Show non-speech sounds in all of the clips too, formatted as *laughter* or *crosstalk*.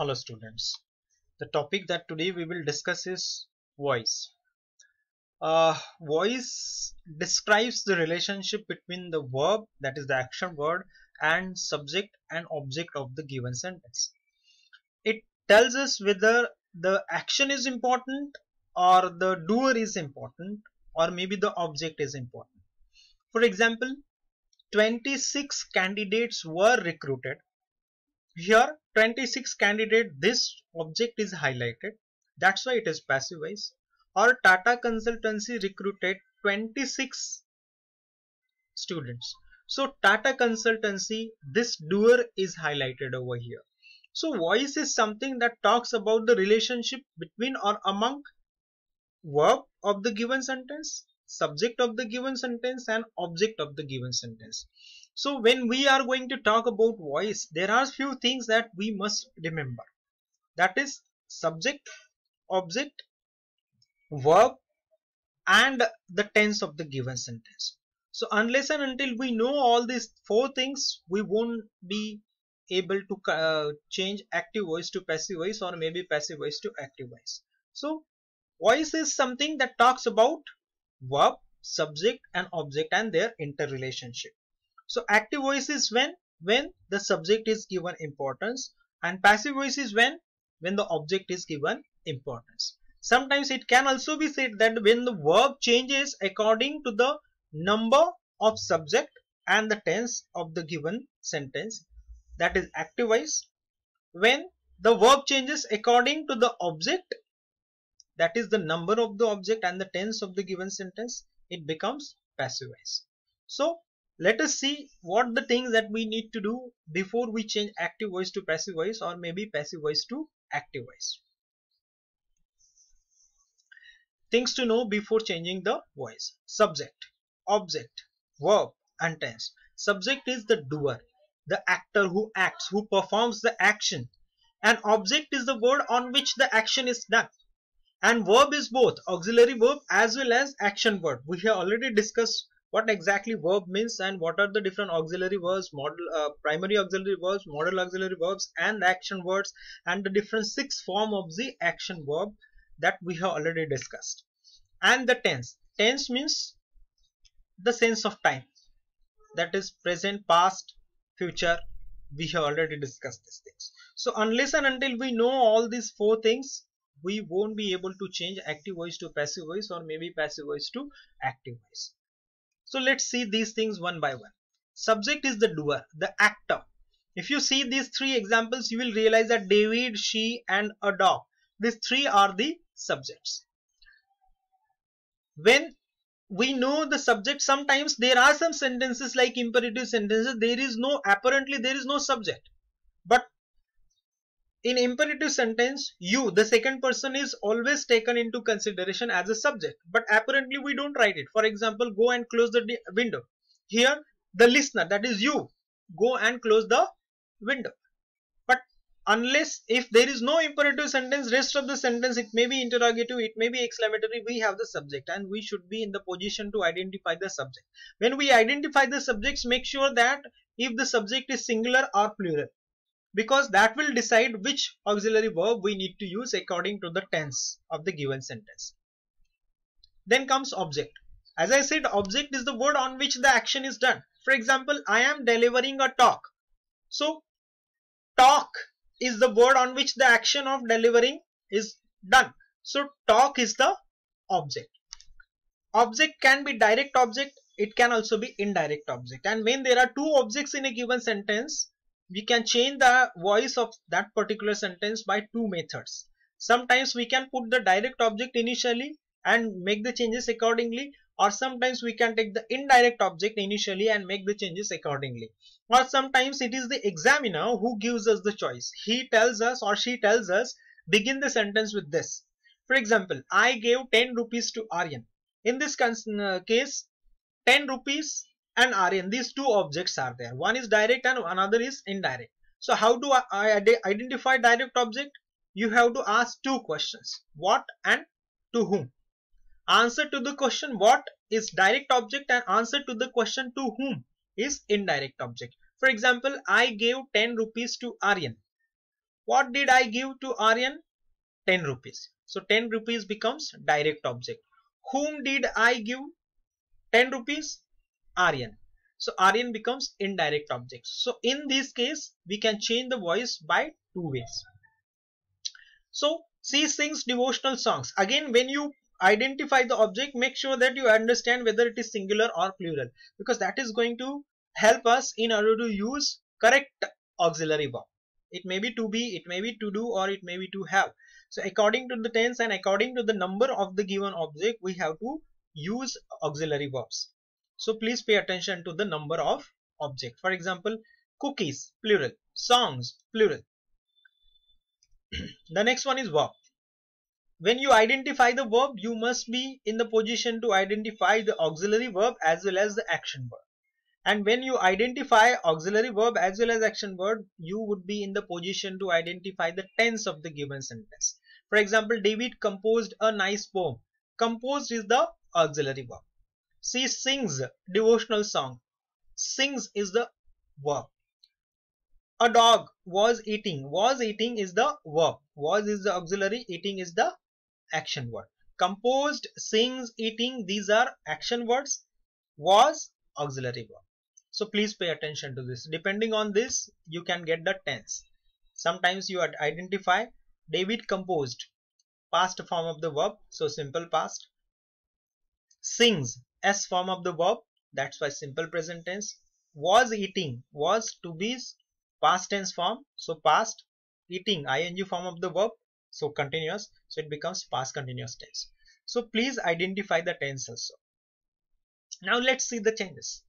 Hello students. The topic that today we will discuss is voice. Uh, voice describes the relationship between the verb that is the action word and subject and object of the given sentence. It tells us whether the action is important or the doer is important or maybe the object is important. For example, 26 candidates were recruited here 26 candidate this object is highlighted. That's why it is passive voice or Tata consultancy recruited 26 students. So Tata consultancy this doer is highlighted over here. So voice is something that talks about the relationship between or among verb of the given sentence subject of the given sentence and object of the given sentence so when we are going to talk about voice, there are few things that we must remember. That is subject, object, verb and the tense of the given sentence. So unless and until we know all these four things, we won't be able to uh, change active voice to passive voice or maybe passive voice to active voice. So voice is something that talks about verb, subject and object and their interrelationship. So active voice is when when the subject is given importance and passive voice is when when the object is given importance. Sometimes it can also be said that when the verb changes according to the number of subject and the tense of the given sentence that is active voice. When the verb changes according to the object that is the number of the object and the tense of the given sentence it becomes passive voice. So let us see what the things that we need to do before we change active voice to passive voice or maybe passive voice to active voice. Things to know before changing the voice. Subject, object, verb and tense. Subject is the doer, the actor who acts, who performs the action. And object is the word on which the action is done. And verb is both auxiliary verb as well as action word. We have already discussed what exactly verb means and what are the different auxiliary verbs modal uh, primary auxiliary verbs modal auxiliary verbs and action words and the different six form of the action verb that we have already discussed. And the tense. Tense means the sense of time. That is present past future. We have already discussed these things. So unless and until we know all these four things we won't be able to change active voice to passive voice or maybe passive voice to active voice so let's see these things one by one. Subject is the doer, the actor. If you see these three examples, you will realize that David, she and a dog. These three are the subjects. When we know the subject, sometimes there are some sentences like imperative sentences. There is no, apparently there is no subject. In imperative sentence you the second person is always taken into consideration as a subject but apparently we don't write it. For example go and close the window. Here the listener that is you go and close the window. But unless if there is no imperative sentence rest of the sentence it may be interrogative it may be exclamatory we have the subject and we should be in the position to identify the subject. When we identify the subjects make sure that if the subject is singular or plural because that will decide which auxiliary verb we need to use according to the tense of the given sentence. Then comes object. As I said, object is the word on which the action is done. For example, I am delivering a talk. So, talk is the word on which the action of delivering is done. So, talk is the object. Object can be direct object. It can also be indirect object. And when there are two objects in a given sentence, we can change the voice of that particular sentence by two methods. Sometimes we can put the direct object initially and make the changes accordingly or sometimes we can take the indirect object initially and make the changes accordingly. Or sometimes it is the examiner who gives us the choice. He tells us or she tells us begin the sentence with this. For example i gave 10 rupees to aryan. In this uh, case 10 rupees and Aryan. These two objects are there. One is direct and another is indirect. So how do I identify direct object? You have to ask two questions. What and to whom? Answer to the question what is direct object and answer to the question to whom is indirect object. For example, I gave 10 rupees to Aryan. what did I give to Aryan 10 rupees so 10 rupees becomes direct object whom did I give 10 rupees Aryan. So Aryan becomes indirect object. So in this case we can change the voice by two ways. So she sings devotional songs. Again when you identify the object make sure that you understand whether it is singular or plural because that is going to help us in order to use correct auxiliary verb. It may be to be it may be to do or it may be to have. So according to the tense and according to the number of the given object we have to use auxiliary verbs so please pay attention to the number of object for example cookies plural songs plural *clears throat* the next one is verb when you identify the verb, you must be in the position to identify the auxiliary verb as well as the action verb. And when you identify auxiliary verb as well as action verb, you would be in the position to identify the tense of the given sentence. For example, David composed a nice poem. Composed is the auxiliary verb. She sings devotional song. Sings is the verb. A dog was eating. Was eating is the verb. Was is the auxiliary. Eating is the action word. Composed, sings, eating, these are action words. Was, auxiliary verb. So please pay attention to this. Depending on this, you can get the tense. Sometimes you identify David composed, past form of the verb, so simple past. Sings, S form of the verb, that's why simple present tense. Was eating, was to be past tense form, so past. Eating, ing form of the verb, so continuous so it becomes past continuous tense so please identify the tense also now let's see the changes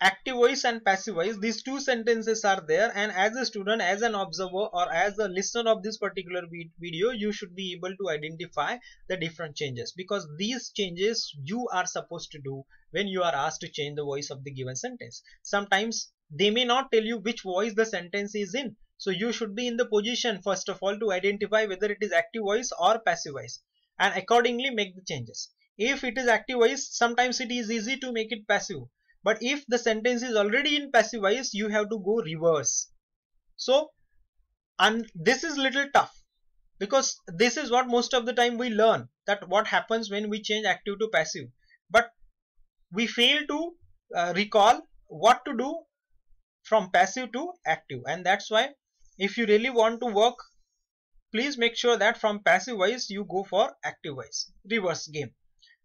active voice and passive voice these two sentences are there and as a student as an observer or as a listener of this particular video you should be able to identify the different changes because these changes you are supposed to do when you are asked to change the voice of the given sentence sometimes they may not tell you which voice the sentence is in so you should be in the position first of all to identify whether it is active voice or passive voice and accordingly make the changes. If it is active voice, sometimes it is easy to make it passive. But if the sentence is already in passive voice, you have to go reverse. So, and this is little tough because this is what most of the time we learn that what happens when we change active to passive. But we fail to uh, recall what to do from passive to active and that's why if you really want to work please make sure that from passive voice you go for active voice reverse game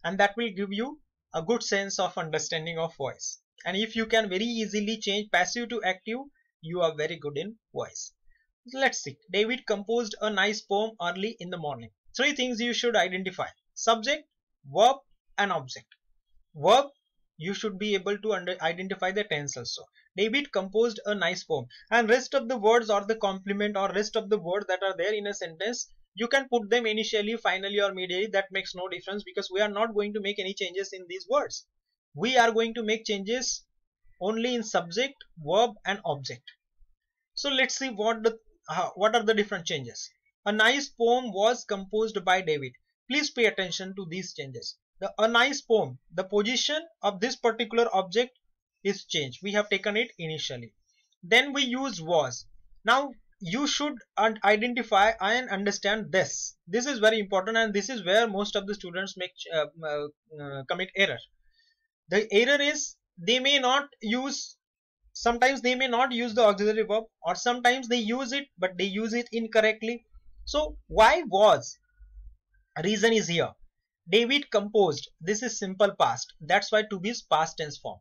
and that will give you a good sense of understanding of voice. And if you can very easily change passive to active you are very good in voice. Let's see. David composed a nice poem early in the morning. Three things you should identify. Subject verb and object. Verb you should be able to identify the tense also. David composed a nice poem. And rest of the words or the complement or rest of the words that are there in a sentence you can put them initially finally or medially. That makes no difference because we are not going to make any changes in these words. We are going to make changes only in subject verb and object. So let's see what the uh, what are the different changes. A nice poem was composed by david. Please pay attention to these changes. The a nice poem the position of this particular object is changed. We have taken it initially. Then we use was. Now you should identify and understand this. This is very important and this is where most of the students make uh, uh, uh, commit error. The error is they may not use sometimes they may not use the auxiliary verb or sometimes they use it but they use it incorrectly. So why was reason is here? David composed this is simple past that's why to be is past tense form.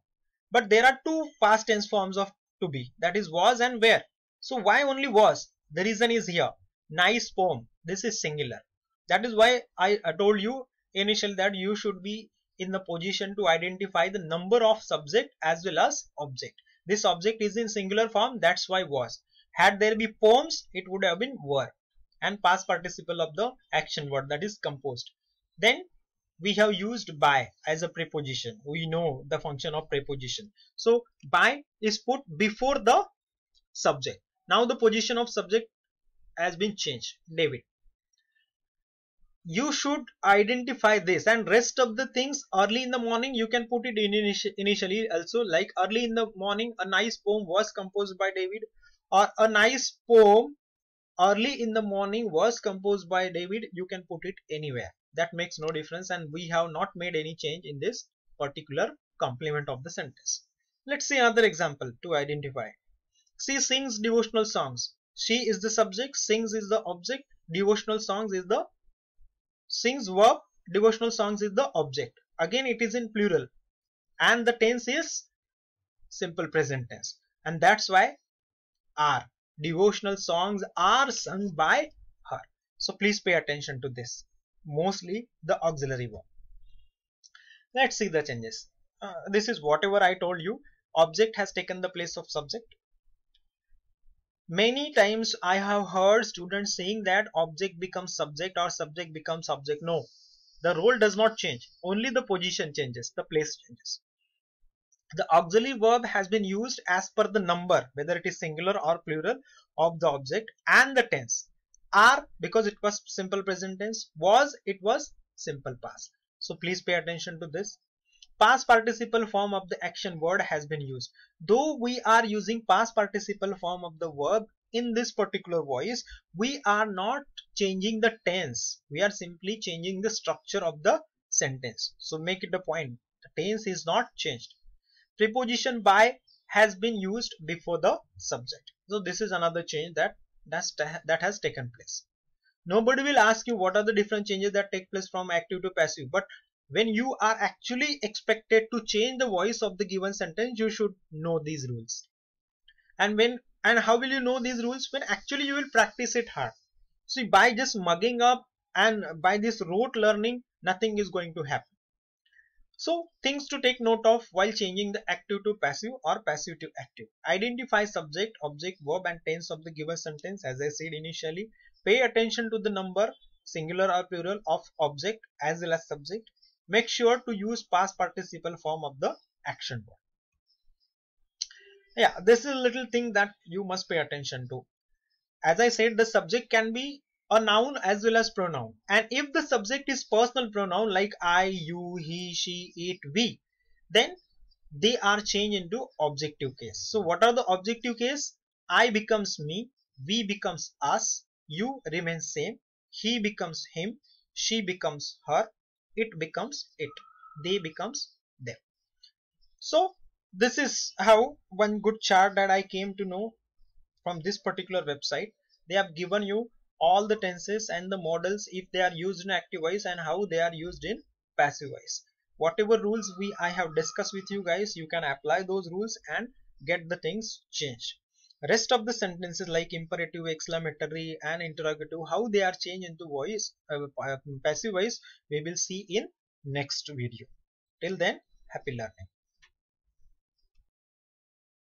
But there are two past tense forms of to be that is was and were. So why only was? The reason is here. Nice poem. This is singular. That is why I, told you initially that you should be in the position to identify the number of subject as well as object. This object is in singular form that's why was. Had there be poems it would have been were and past participle of the action word that is composed. Then we have used by as a preposition we know the function of preposition so by is put before the subject now the position of subject has been changed david you should identify this and rest of the things early in the morning you can put it in initially also like early in the morning a nice poem was composed by david or a nice poem early in the morning was composed by David, you can put it anywhere. That makes no difference and we have not made any change in this particular complement of the sentence. Let's see another example to identify. She sings devotional songs. She is the subject, sings is the object, devotional songs is the sings verb, devotional songs is the object. Again it is in plural. And the tense is simple present tense. And that's why are devotional songs are sung by her. So please pay attention to this. Mostly the auxiliary verb let's see the changes. Uh, this is whatever i told you. Object has taken the place of subject many times i have heard students saying that object becomes subject or subject becomes object. No. The role does not change. Only the position changes. The place changes. The auxiliary verb has been used as per the number whether it is singular or plural of the object and the tense. Are because it was simple present tense was it was simple past. So please pay attention to this past participle form of the action word has been used. Though we are using past participle form of the verb in this particular voice we are not changing the tense. We are simply changing the structure of the sentence. So make it a point. The tense is not changed. Preposition by has been used before the subject. So this is another change that that has taken place. Nobody will ask you what are the different changes that take place from active to passive but when you are actually expected to change the voice of the given sentence you should know these rules and when and how will you know these rules when actually you will practice it hard see by just mugging up and by this rote learning nothing is going to happen so things to take note of while changing the active to passive or passive to active. Identify subject, object, verb and tense of the given sentence as I said initially. Pay attention to the number singular or plural of object as well as subject. Make sure to use past participle form of the action verb. Yeah, this is a little thing that you must pay attention to. As I said, the subject can be a noun as well as pronoun and if the subject is personal pronoun like I, you, he, she, it, we then they are changed into objective case. So what are the objective case? I becomes me, we becomes us, you remains same, he becomes him, she becomes her, it becomes it, they becomes them. So this is how one good chart that I came to know from this particular website. They have given you all the tenses and the modals if they are used in active voice and how they are used in passive voice whatever rules we i have discussed with you guys you can apply those rules and get the things changed rest of the sentences like imperative exclamatory and interrogative how they are changed into voice uh, passive voice we will see in next video. Till then happy learning